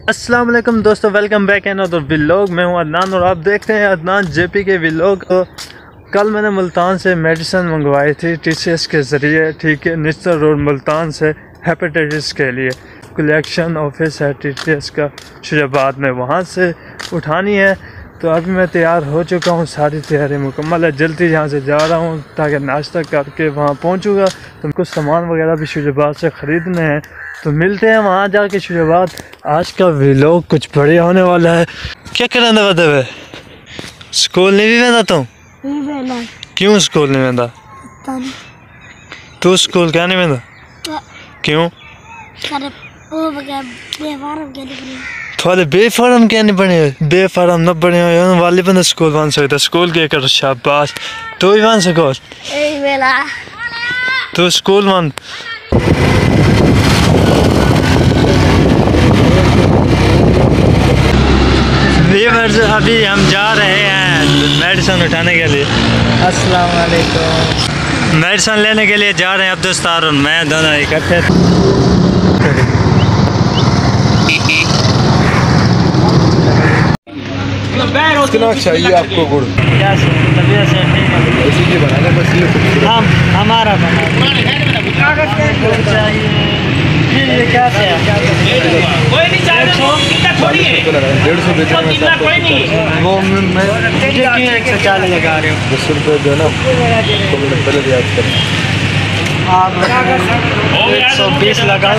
वालेकुम दोस्तों welcome back another vlog मैं हूँ अदनान और आप देख रहे हैं अदनान जेपी के व्लॉग तो कल मैंने मुल्तान से मेडिसिन मंगवाई थी टीसीएस के ज़रिए, ठीक है, निस्तर रोड मुल्तान से हेपेटाइटिस के लिए। कलेक्शन ऑफ़िस है टीसीएस का शुजाबाद में वहाँ से उठानी है। तो अभी मैं तैयार हो चुका हूँ सारी तैयारी मुकम्मल है। जल्दी यहाँ से जा रहा हूँ ताकि नाश्ता करके वहाँ पहुँचूँगा। तो कुछ सामान वगैरह भी शुजाबाद से ख़रीदने हैं। तो मिलते हैं वहाँ जाके शुजाबाद आज का व्लॉग कुछ बढ़िया होने वाला है। क्या करना वे स्कूल नहीं भी वेंदा तू क्यों स्कूल नहीं वेंदा तू स्कूल क्या नहीं वेंदा क्यों? थोड़े बेफारम क्या नहीं बने बेफारम न बने हुए वाले बंदा स्कूल बन सकता स्कूल के कर शाबाश। तू भी बन सको। तू स्कूल बन। व्यूवर्स अभी हम जा रहे हैं मेडिसिन उठाने के लिए। अस्सलाम वालेकुम। मेडिसिन लेने के लिए जा रहे हैं अब्दुल स्तार और मैं दोनों इकट्ठे। कितना चाहिए आपको गुड़? क्या से तबीयत से ठीक है इसी के बनाने बस ये हम हमारा बना चाहिए? ये क्या से डेढ़ सौ? बेचने में वो मैं मैं ये क्यों एक सौ चालीस लगा रहे हो। दस रुपये जो है ना। तो मैंने पहले आप एक सौ बीस लगाओ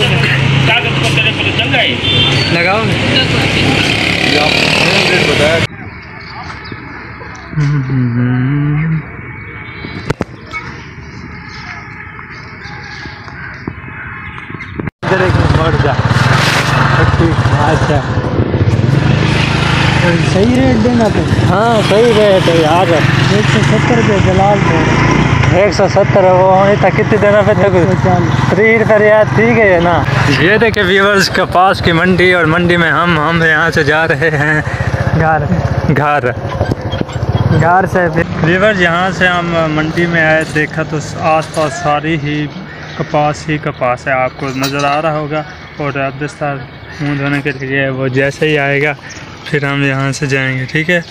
लगाओ रेट बताया इधर एक मर जा अच्छा सही रेट देना तो। हाँ सही रेट है यार एक सौ सत्तर रुपये जलाल दो एक सौ सत्तर वो तक कितने देना पे तक? तीस रुपये यार ठीक है ना। ये देखे व्यूवर्स कपास की मंडी और मंडी में हम हम यहाँ से जा रहे हैं। घर घर। घर से रिवर यहाँ से हम मंडी में आए, देखा तो आसपास सारी ही कपास ही कपास है। आपको नज़र आ रहा होगा और अब्दुस्तार मुँह धोने के लिए वो जैसे ही आएगा, फिर हम यहाँ से जाएँगे, ठीक है?